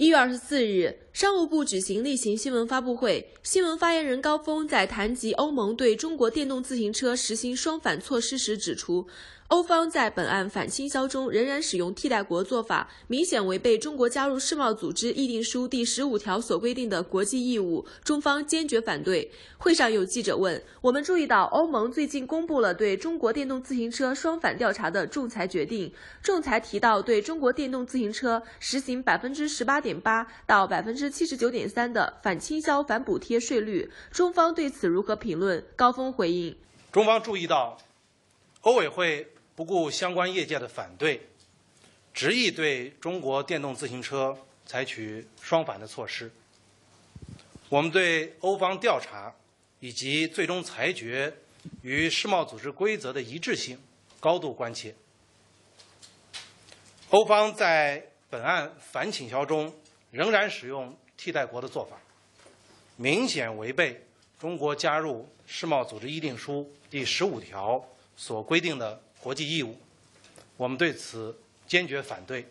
一月二十四日，商务部举行例行新闻发布会，新闻发言人高峰在谈及欧盟对中国电动自行车实行双反措施时指出。欧方在本案反倾销中仍然使用替代国做法，明显违背中国加入世贸组织议定书第十五条所规定的国际义务，中方坚决反对。会上有记者问：“我们注意到欧盟最近公布了对中国电动自行车双反调查的仲裁决定，仲裁提到对中国电动自行车实行百分之十八点八到百分之七十九点三的反倾销反补贴税率，中方对此如何评论？”高峰回应：“中方注意到，欧委会。”不顾相关业界的反对，执意对中国电动自行车采取双反的措施。我们对欧方调查以及最终裁决与世贸组织规则的一致性高度关切。欧方在本案反倾销中仍然使用替代国的做法，明显违背中国加入世贸组织议定书第十五条所规定的。国际义务，我们对此坚决反对。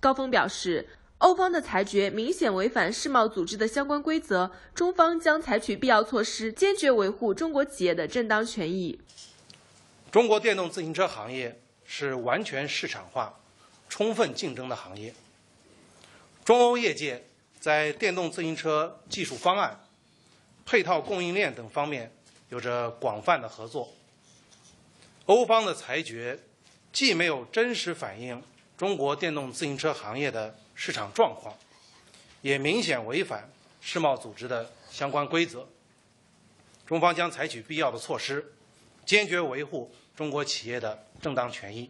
高峰表示，欧方的裁决明显违反世贸组织的相关规则，中方将采取必要措施，坚决维护中国企业的正当权益。中国电动自行车行业是完全市场化、充分竞争的行业。中欧业界在电动自行车技术方案、配套供应链等方面有着广泛的合作。欧方的裁决既没有真实反映中国电动自行车行业的市场状况，也明显违反世贸组织的相关规则。中方将采取必要的措施，坚决维护中国企业的正当权益。